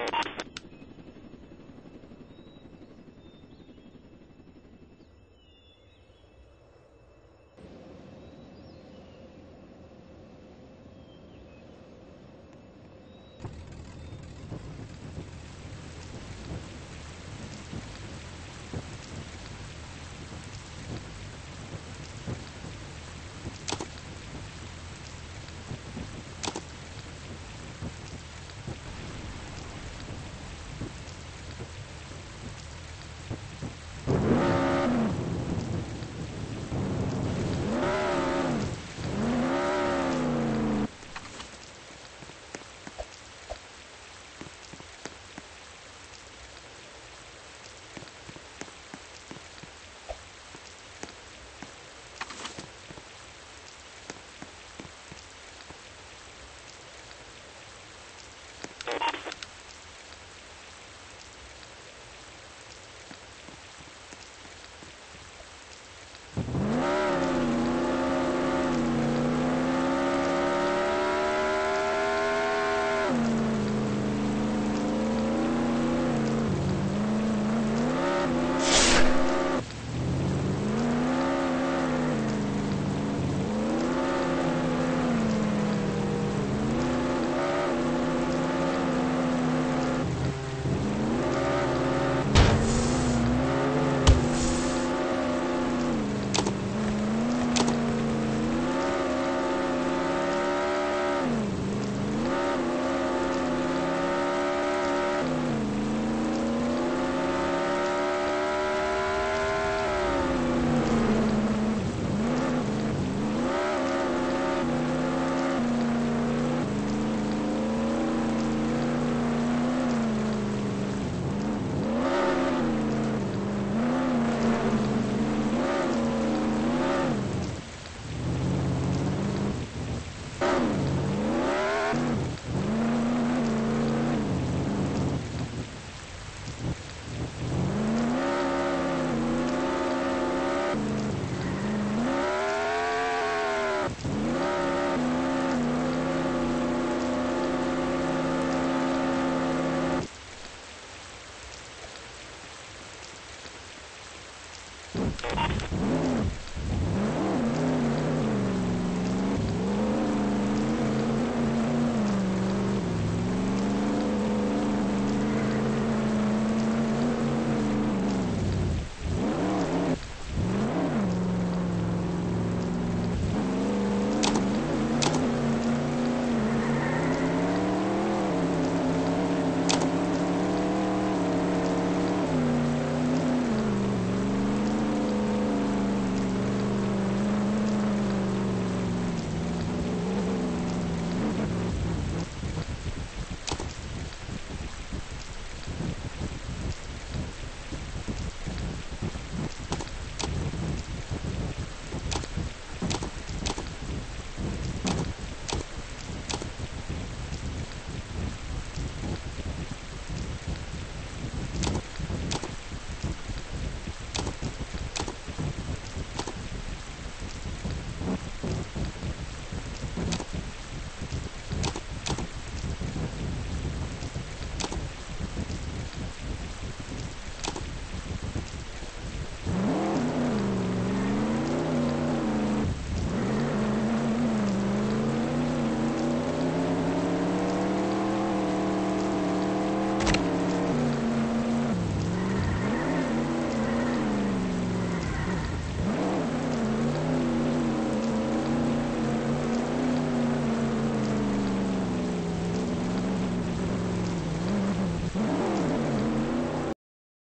you